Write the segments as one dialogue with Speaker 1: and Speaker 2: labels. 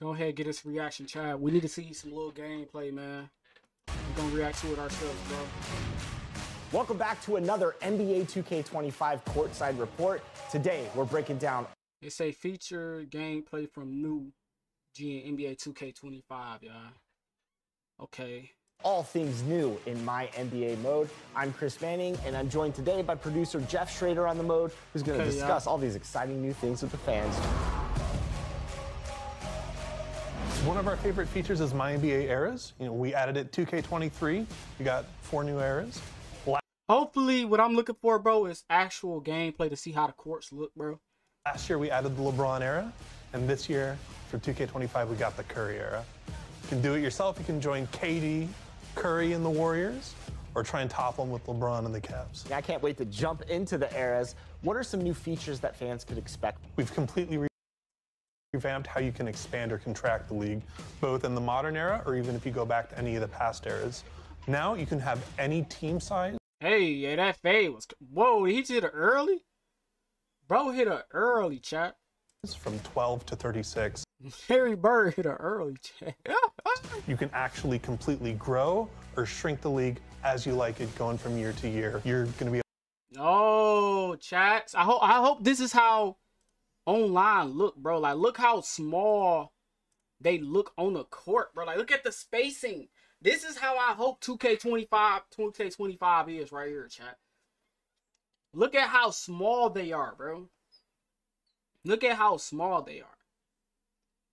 Speaker 1: Go ahead, get us reaction, Chad. We need to see some little gameplay, man. We're gonna react to it ourselves, bro.
Speaker 2: Welcome back to another NBA 2K25 courtside report. Today, we're breaking down.
Speaker 1: It's a feature gameplay from new G and NBA 2K25, y'all. Okay.
Speaker 2: All things new in my NBA mode. I'm Chris Manning, and I'm joined today by producer Jeff Schrader on the mode, who's going to
Speaker 1: Okay,
Speaker 2: discuss all these exciting new things with the fans.
Speaker 3: One of our favorite features is My NBA Eras. You know, we added it 2K23. We got four new eras.
Speaker 1: Hopefully, what I'm looking for, bro, is actual gameplay to see how the courts look, bro.
Speaker 3: Last year we added the LeBron era, and this year for 2K25 we got the Curry era. You can do it yourself. You can join KD, Curry, and the Warriors, or try and topple them with LeBron and the Cavs.
Speaker 2: I can't wait to jump into the eras. What are some new features that fans could expect?
Speaker 3: We've completely re- revamped how you can expand or contract the league, both in the modern era or even if you go back to any of the past eras. Now you can have any team size
Speaker 1: Hey, yeah, that fade was. Whoa, he hit it early? Bro hit it early, chat.
Speaker 3: from 12 to 36.
Speaker 1: Harry Bird hit it early, chat.
Speaker 3: You can actually completely grow or shrink the league as you like it going from year to year. You're going to be
Speaker 1: Oh, chats. I hope I hope this is how online look, bro. Like look how small they look on the court, bro. Like look at the spacing. This is how I hope 2K25 2K25 is right here, chat. Look at how small they are, bro. Look at how small they are.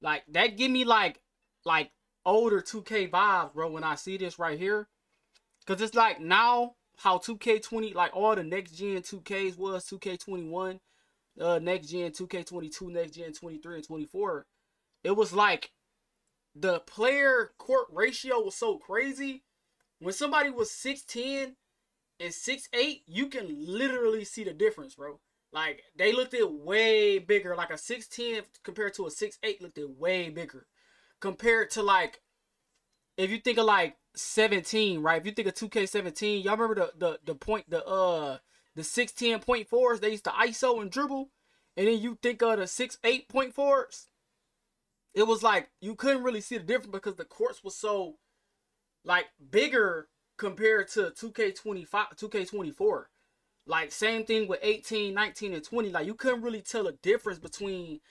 Speaker 1: Like that give me like like older 2K vibes, bro, when I see this right here. Cause it's like now how 2K20, like all the next gen 2Ks was 2K21, uh, next gen 2K22, next gen 23 and 24. It was like the player court ratio was so crazy. When somebody was 6'10 and 6'8, you can literally see the difference, bro. Like they looked at way bigger. Like a 6'10 compared to a 6'8 looked at way bigger. Compared to like if you think of like 17, right? If you think of 2K17, y'all remember the the the point the uh the 610.4s they used to ISO and dribble, and then you think of the 68.4s. It was like you couldn't really see the difference because the courts were so like bigger compared to 2K25, 2K24. Like same thing with 18, 19, and 20. Like you couldn't really tell a difference between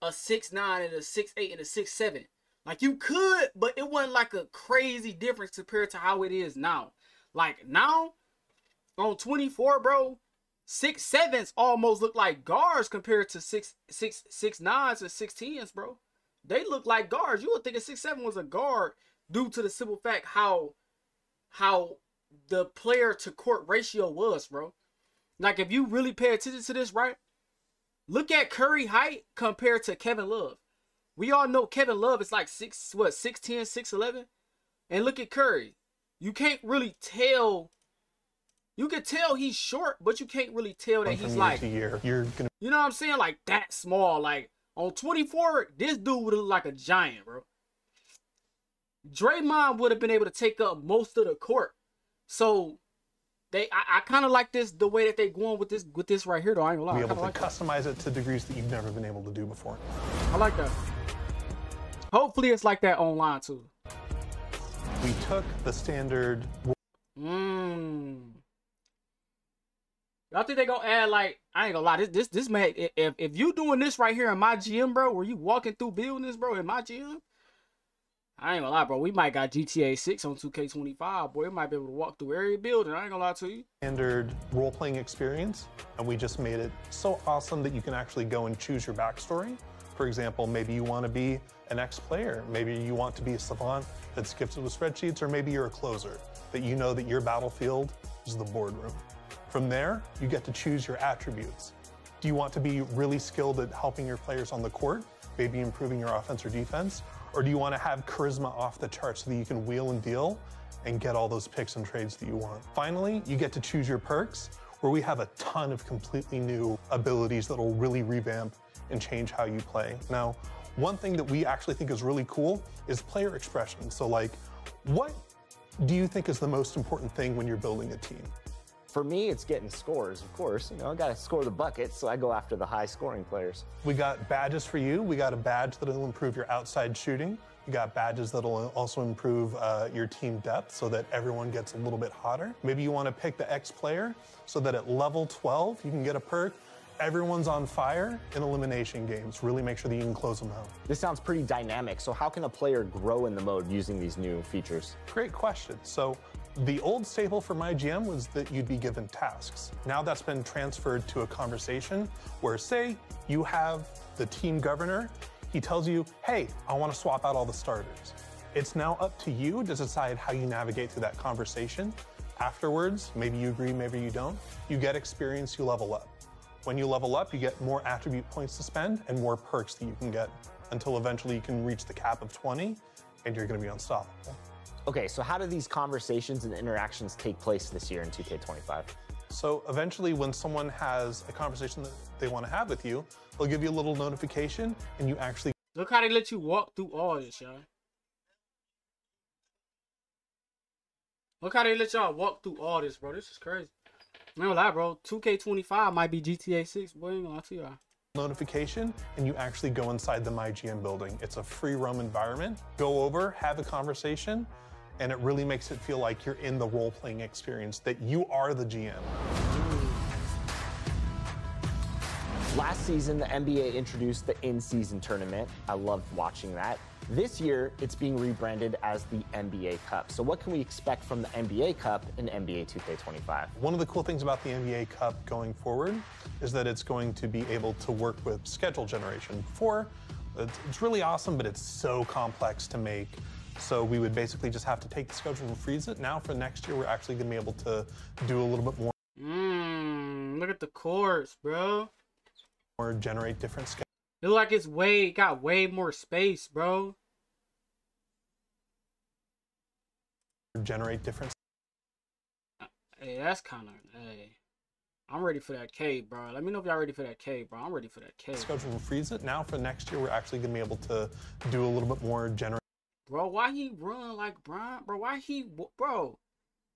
Speaker 1: a 6'9 and a 6'8 and a 6'7. Like you could, but it wasn't like a crazy difference compared to how it is now. Like now, on 24, bro, six sevens almost look like guards compared to six six six nines and six tens, bro. They look like guards. You would think a six seven was a guard due to the simple fact how how the player to court ratio was, bro. Like if you really pay attention to this, right? Look at Curry height compared to Kevin Love. We all know Kevin Love is like six, what, 6'10, 6'11? And look at Curry. You can't really tell. You can tell he's short, but you can't really tell that he's
Speaker 3: year
Speaker 1: like,
Speaker 3: year. You're going to
Speaker 1: you know what I'm saying? Like that small. Like on 24, this dude would look like a giant, bro. Draymond would have been able to take up most of the court. So they I, I kind of like this the way that they going with this with this right here though. I ain't gonna lie.
Speaker 3: be
Speaker 1: I
Speaker 3: able to
Speaker 1: like that.
Speaker 3: customize it to degrees that you've never been able to do before.
Speaker 1: I like that. Hopefully it's like that online too.
Speaker 3: We took the standard
Speaker 1: Mmm. I think they gonna add like I ain't gonna lie. This this this man if if you doing this right here in my gym, bro, where you walking through buildings, bro, in my gym, I ain't gonna lie, bro. We might got GTA 6 on 2K25, boy. We might be able to walk through every building. I ain't gonna lie to you.
Speaker 3: standard role-playing experience, and we just made it so awesome that you can actually go and choose your backstory. For example, maybe you want to be an ex-player, maybe you want to be a savant that's gifted with spreadsheets, or maybe you're a closer, that you know that your battlefield is the boardroom. From there, you get to choose your attributes. Do you want to be really skilled at helping your players on the court, maybe improving your offense or defense? Or do you want to have charisma off the charts so that you can wheel and deal and get all those picks and trades that you want? Finally, you get to choose your perks, where we have a ton of completely new abilities that will really revamp and change how you play. Now, one thing that we actually think is really cool is player expression. So, like, what do you think is the most important thing when you're building a team?
Speaker 2: For me, it's getting scores, of course. You know, I got to score the bucket, so I go after the high scoring players.
Speaker 3: We got badges for you. We got a badge that'll improve your outside shooting. We got badges that'll also improve uh, your team depth so that everyone gets a little bit hotter. Maybe you want to pick the X player so that at level 12 you can get a perk everyone's on fire in elimination games. Really make sure that you can close them out.
Speaker 2: This sounds pretty dynamic. So how can a player grow in the mode using these new features?
Speaker 3: Great question. So the old staple for my GM was that you'd be given tasks. Now that's been transferred to a conversation where, say, you have the team governor. He tells you, hey, I want to swap out all the starters. It's now up to you to decide how you navigate through that conversation. Afterwards, maybe you agree, maybe you don't. You get experience, you level up. When you level up, you get more attribute points to spend and more perks that you can get until eventually you can reach the cap of 20 and you're going to be unstoppable.
Speaker 2: Okay, so how do these conversations and interactions take place this year in 2K25?
Speaker 3: So eventually, when someone has a conversation that they want to have with you, they'll give you a little notification and you actually.
Speaker 1: Look how they let you walk through all this, y'all. Look how they let y'all walk through all this, bro. This is crazy. No lie, bro. 2K25 might be GTA 6. Boy, ain't gonna lie to y'all
Speaker 3: Notification, and you actually go inside the MyGM building. It's a free roam environment. Go over, have a conversation, and it really makes it feel like you're in the role playing experience, that you are the GM.
Speaker 2: Last season, the NBA introduced the in season tournament. I loved watching that. This year, it's being rebranded as the NBA Cup. So, what can we expect from the NBA Cup in NBA 2K25?
Speaker 3: One of the cool things about the NBA Cup going forward is that it's going to be able to work with schedule generation. Before, it's really awesome, but it's so complex to make. So we would basically just have to take the schedule and freeze it. Now for next year, we're actually going to be able to do a little bit more.
Speaker 1: Mmm, look at the course, bro.
Speaker 3: Or generate different schedules
Speaker 1: it look like it's way got way more space, bro.
Speaker 3: Generate different.
Speaker 1: Hey, that's kind of hey. I'm ready for that K, bro. Let me know if y'all ready for that K, bro. I'm ready for that K.
Speaker 3: Schedule and freeze it. Now for next year, we're actually gonna be able to do a little bit more generate.
Speaker 1: Bro, why he run like Brian? Bro, why he, bro?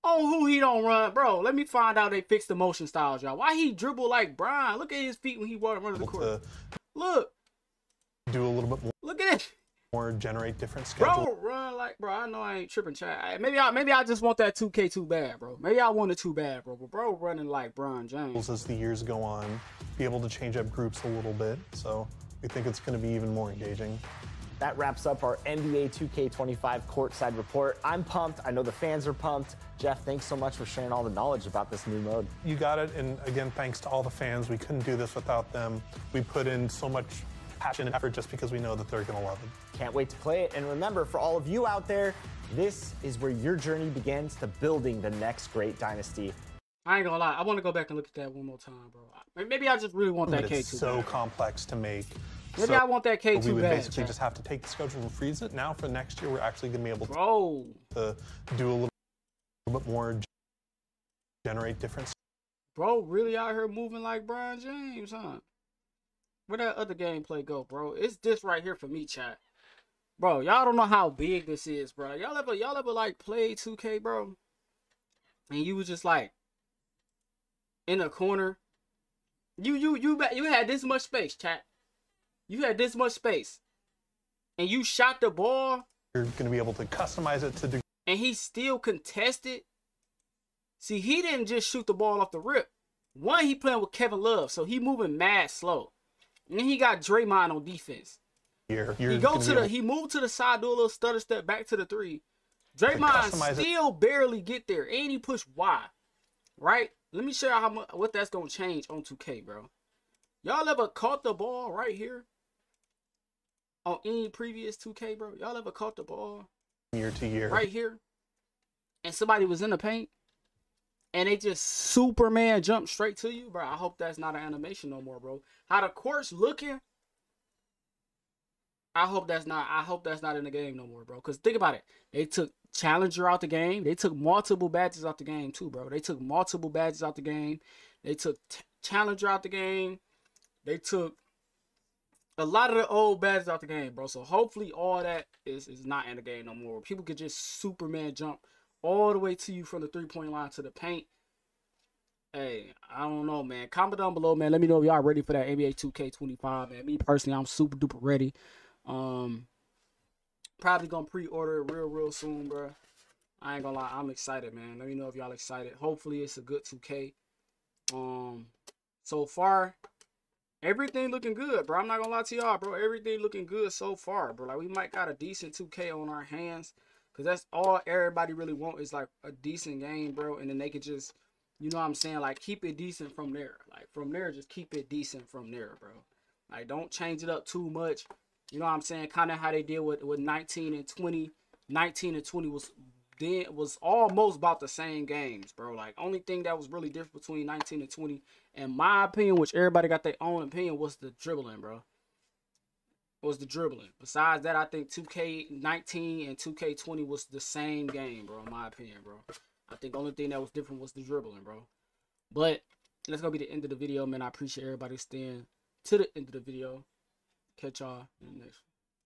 Speaker 1: Oh, who he don't run, bro? Let me find out they fixed the motion styles, y'all. Why he dribble like Brian? Look at his feet when he walk running the court. Look,
Speaker 3: do a little bit more.
Speaker 1: Look at it.
Speaker 3: More generate different schedules.
Speaker 1: Bro, run like bro. I know I ain't tripping, chat. Maybe I maybe I just want that 2K too bad, bro. Maybe I want it too bad, bro. But bro, running like Bronny James.
Speaker 3: As the years go on, be able to change up groups a little bit. So we think it's going to be even more engaging.
Speaker 2: That wraps up our NBA 2K25 courtside report. I'm pumped. I know the fans are pumped. Jeff, thanks so much for sharing all the knowledge about this new mode.
Speaker 3: You got it. And again, thanks to all the fans. We couldn't do this without them. We put in so much passion and effort just because we know that they're going to love it.
Speaker 2: Can't wait to play it. And remember, for all of you out there, this is where your journey begins to building the next great dynasty.
Speaker 1: I ain't gonna lie. I want to go back and look at that one more time, bro. Maybe I just really want that K2.
Speaker 3: It's so bad. complex to make.
Speaker 1: Maybe so, I want that K2
Speaker 3: We would basically just have to take the schedule and freeze it. Now for next year, we're actually going to be able to,
Speaker 1: bro.
Speaker 3: to do a little, little bit more, generate different.
Speaker 1: Bro, really out here moving like Bronny James, huh? Where that other gameplay go, bro? It's this right here for me, chat. Bro, y'all don't know how big this is, bro. Y'all ever y'all ever like play 2K, bro? And you was just like in a corner. You you you you had this much space, chat. You had this much space. And you shot the ball.
Speaker 3: You're gonna be able to customize it to do
Speaker 1: and he still contested. See, he didn't just shoot the ball off the rip. One, he playing with Kevin Love, so he moving mad slow. And he got Draymond on defense.
Speaker 3: Here,
Speaker 1: he go to the he moved to the side, do a little stutter step back to the three. Draymond still it. barely get there, and he push Y. Right? Let me show you how much what that's gonna change on 2K, bro. Y'all ever caught the ball right here on any previous 2K, bro? Y'all ever caught the ball
Speaker 3: year to year
Speaker 1: right here, and somebody was in the paint and they just Superman jump straight to you, bro. I hope that's not an animation no more, bro. How the court's looking, I hope that's not. I hope that's not in the game no more, bro. Cause think about it, they took Challenger out the game. They took multiple badges out the game too, bro. They took multiple badges out the game. They took Challenger out the game. They took a lot of the old badges out the game, bro. So hopefully all that is is not in the game no more. People could just Superman jump all the way to you from the three point line to the paint. Hey, I don't know, man. Comment down below, man. Let me know if y'all ready for that NBA 2K25, man. Me personally, I'm super duper ready. Um, probably gonna pre-order it real, real soon, bro. I ain't gonna lie, I'm excited, man. Let me know if y'all excited. Hopefully, it's a good 2K. Um, so far, everything looking good, bro. I'm not gonna lie to y'all, bro. Everything looking good so far, bro. Like we might got a decent 2K on our hands, cause that's all everybody really want is like a decent game, bro. And then they could just, you know what I'm saying, like keep it decent from there. Like from there, just keep it decent from there, bro. Like don't change it up too much. You know what I'm saying? Kind of how they did with with 19 and 20. 19 and 20 was then it was almost about the same games, bro. Like only thing that was really different between 19 and 20, in my opinion, which everybody got their own opinion, was the dribbling, bro. Was the dribbling. Besides that, I think 2K19 and 2K20 was the same game, bro. In my opinion, bro. I think the only thing that was different was the dribbling, bro. But that's gonna be the end of the video, man. I appreciate everybody staying to the end of the video. Catch y'all in the next.